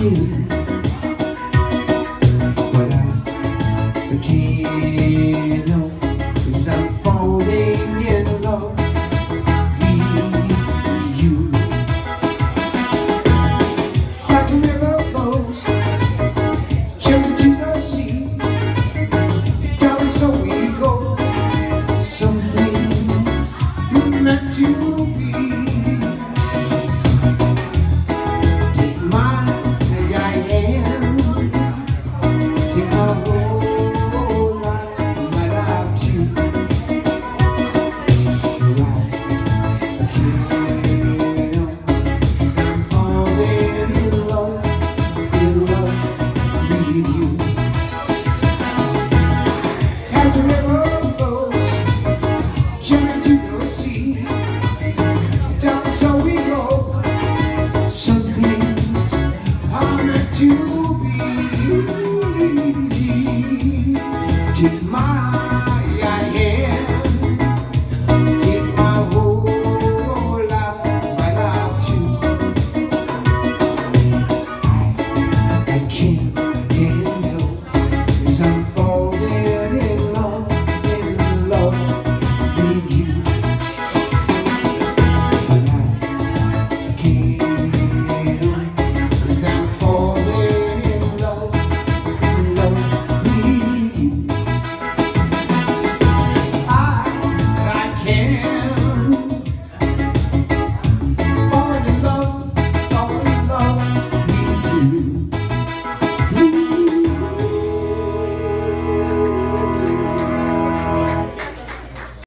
sin But I can't can